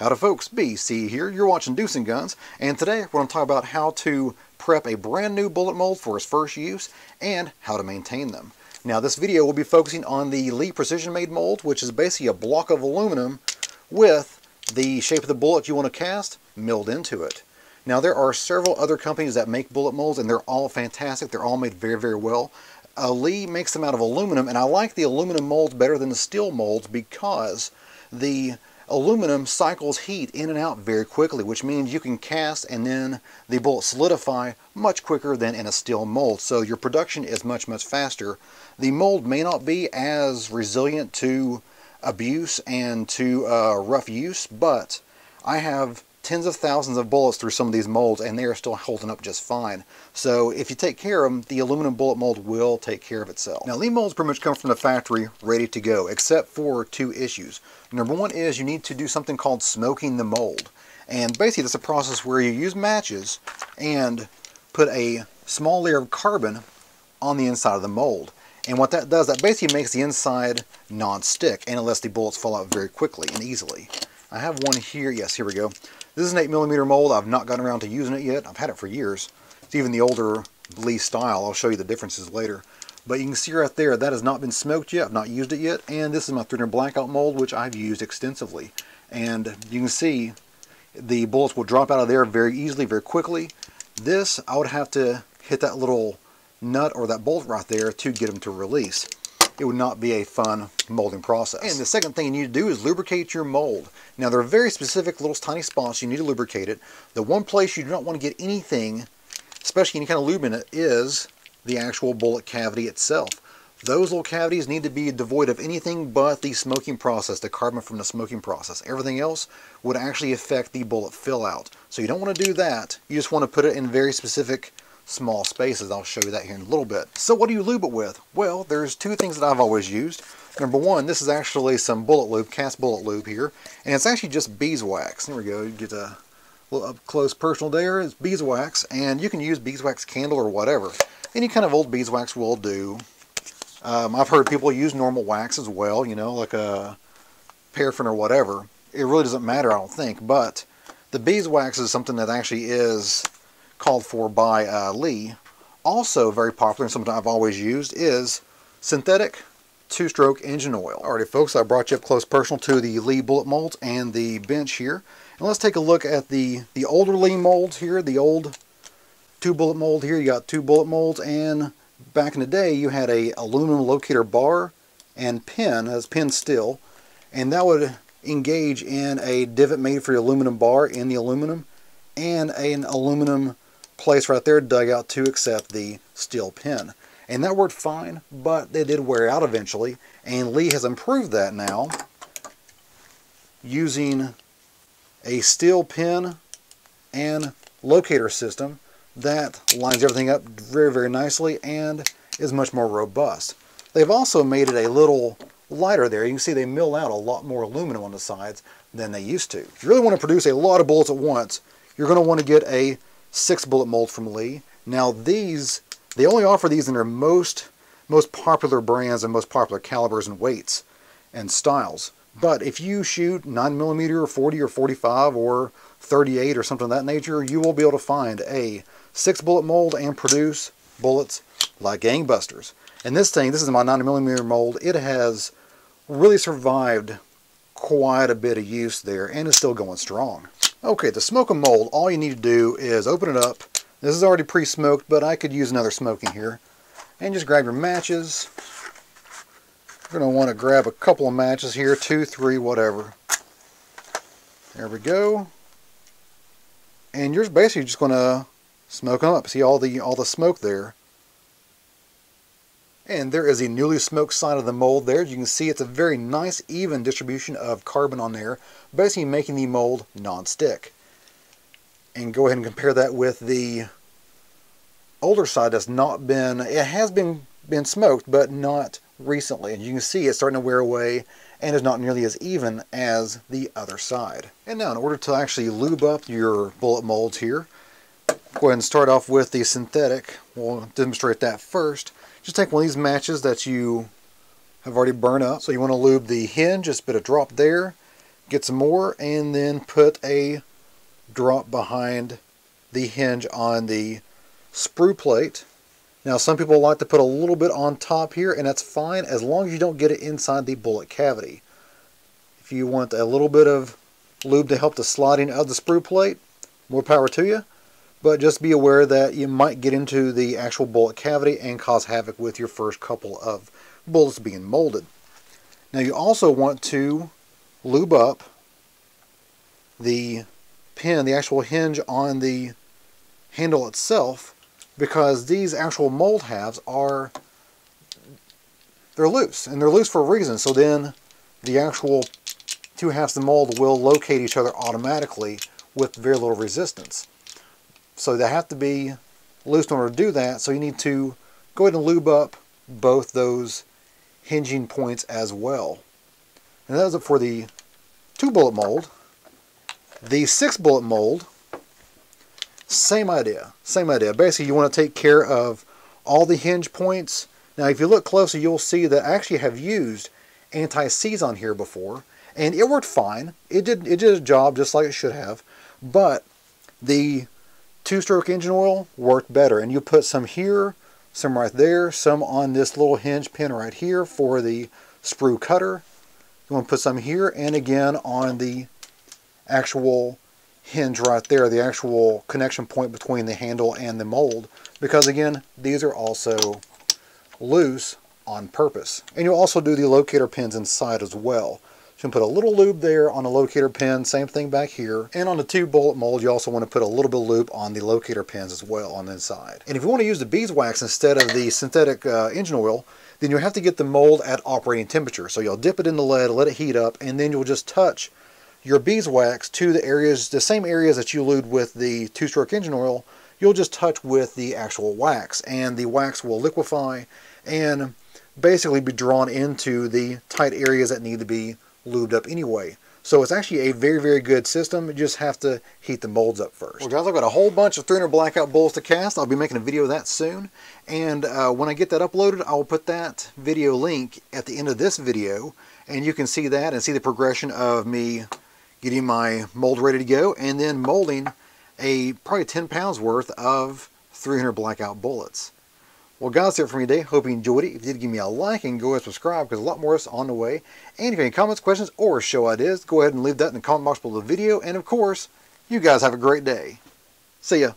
Howdy folks, BC here. You're watching Deuce and Guns, and today we're going to talk about how to prep a brand new bullet mold for its first use and how to maintain them. Now this video will be focusing on the Lee Precision Made mold, which is basically a block of aluminum with the shape of the bullet you want to cast milled into it. Now there are several other companies that make bullet molds and they're all fantastic. They're all made very, very well. Uh, Lee makes them out of aluminum and I like the aluminum molds better than the steel molds because the aluminum cycles heat in and out very quickly, which means you can cast and then the bullet solidify much quicker than in a steel mold. So your production is much, much faster. The mold may not be as resilient to abuse and to uh, rough use, but I have tens of thousands of bullets through some of these molds and they are still holding up just fine. So if you take care of them, the aluminum bullet mold will take care of itself. Now Lee molds pretty much come from the factory ready to go, except for two issues. Number one is you need to do something called smoking the mold. And basically that's a process where you use matches and put a small layer of carbon on the inside of the mold. And what that does, that basically makes the inside non-stick and it lets the bullets fall out very quickly and easily. I have one here, yes, here we go. This is an 8mm mold. I've not gotten around to using it yet. I've had it for years. It's even the older Lee style. I'll show you the differences later. But you can see right there, that has not been smoked yet. I've not used it yet. And this is my 300 blackout mold, which I've used extensively. And you can see the bullets will drop out of there very easily, very quickly. This, I would have to hit that little nut or that bolt right there to get them to release it would not be a fun molding process. And the second thing you need to do is lubricate your mold. Now there are very specific little tiny spots you need to lubricate it. The one place you do not want to get anything, especially any kind of lube in it, is the actual bullet cavity itself. Those little cavities need to be devoid of anything but the smoking process, the carbon from the smoking process. Everything else would actually affect the bullet fill out. So you don't want to do that. You just want to put it in very specific small spaces. I'll show you that here in a little bit. So what do you lube it with? Well, there's two things that I've always used. Number one, this is actually some bullet lube, cast bullet lube here, and it's actually just beeswax. There we go, you get a little up close personal there. It's beeswax, and you can use beeswax candle or whatever. Any kind of old beeswax will do. Um, I've heard people use normal wax as well, you know, like a paraffin or whatever. It really doesn't matter, I don't think, but the beeswax is something that actually is called for by uh, Lee. Also very popular and something I've always used is synthetic two-stroke engine oil. Alrighty folks, I brought you up close personal to the Lee bullet molds and the bench here. And let's take a look at the, the older Lee molds here, the old two bullet mold here. You got two bullet molds and back in the day you had a aluminum locator bar and pin, as pin still, and that would engage in a divot made for the aluminum bar in the aluminum and an aluminum place right there dug out to accept the steel pin. And that worked fine, but they did wear out eventually. And Lee has improved that now using a steel pin and locator system that lines everything up very, very nicely and is much more robust. They've also made it a little lighter there. You can see they mill out a lot more aluminum on the sides than they used to. If you really want to produce a lot of bullets at once, you're going to want to get a six bullet mold from Lee. Now these, they only offer these in their most, most popular brands and most popular calibers and weights and styles. But if you shoot 9mm or 40 or 45 or 38 or something of that nature, you will be able to find a 6 bullet mold and produce bullets like gangbusters. And this thing, this is my 9mm mold, it has really survived quite a bit of use there and is still going strong. Okay, the smoke and mold, all you need to do is open it up. This is already pre-smoked, but I could use another smoking here. And just grab your matches. You're going to want to grab a couple of matches here, two, three, whatever. There we go. And you're basically just going to smoke them up. See all the all the smoke there. And there is a newly smoked side of the mold there. You can see it's a very nice even distribution of carbon on there, basically making the mold non-stick. And go ahead and compare that with the older side that's not been, it has been, been smoked, but not recently. And you can see it's starting to wear away and is not nearly as even as the other side. And now in order to actually lube up your bullet molds here, go ahead and start off with the synthetic. We'll demonstrate that first. Just take one of these matches that you have already burned up. So you want to lube the hinge, just a bit of drop there. get some more, and then put a drop behind the hinge on the sprue plate. Now some people like to put a little bit on top here and that's fine as long as you don't get it inside the bullet cavity. If you want a little bit of lube to help the sliding of the sprue plate, more power to you. But just be aware that you might get into the actual bullet cavity and cause havoc with your first couple of bullets being molded. Now you also want to lube up the pin, the actual hinge on the handle itself because these actual mold halves are they're loose and they're loose for a reason so then the actual two halves of the mold will locate each other automatically with very little resistance so they have to be loose in order to do that so you need to go ahead and lube up both those hinging points as well and that is it for the two bullet mold the six bullet mold same idea. Same idea. Basically, you want to take care of all the hinge points. Now, if you look closer, you'll see that I actually have used anti-seize on here before, and it worked fine. It did, it did a job just like it should have, but the two-stroke engine oil worked better. And you put some here, some right there, some on this little hinge pin right here for the sprue cutter. You want to put some here, and again on the actual hinge right there, the actual connection point between the handle and the mold, because again, these are also loose on purpose. And you'll also do the locator pins inside as well. So you can put a little lube there on a locator pin, same thing back here. And on the two bullet mold, you also want to put a little bit of lube on the locator pins as well on the inside. And if you want to use the beeswax instead of the synthetic uh, engine oil, then you'll have to get the mold at operating temperature. So you'll dip it in the lead, let it heat up, and then you'll just touch your beeswax to the areas, the same areas that you lubed with the two-stroke engine oil, you'll just touch with the actual wax and the wax will liquefy and basically be drawn into the tight areas that need to be lubed up anyway. So it's actually a very, very good system. You just have to heat the molds up first. Well guys, I've got a whole bunch of 300 blackout bullets to cast. I'll be making a video of that soon. And uh, when I get that uploaded, I will put that video link at the end of this video. And you can see that and see the progression of me getting my mold ready to go, and then molding a probably 10 pounds worth of 300 blackout bullets. Well guys, that's it for me today. Hope you enjoyed it. If you did, give me a like and go ahead and subscribe because a lot more is on the way. And if you have any comments, questions, or show ideas, go ahead and leave that in the comment box below the video. And of course, you guys have a great day. See ya.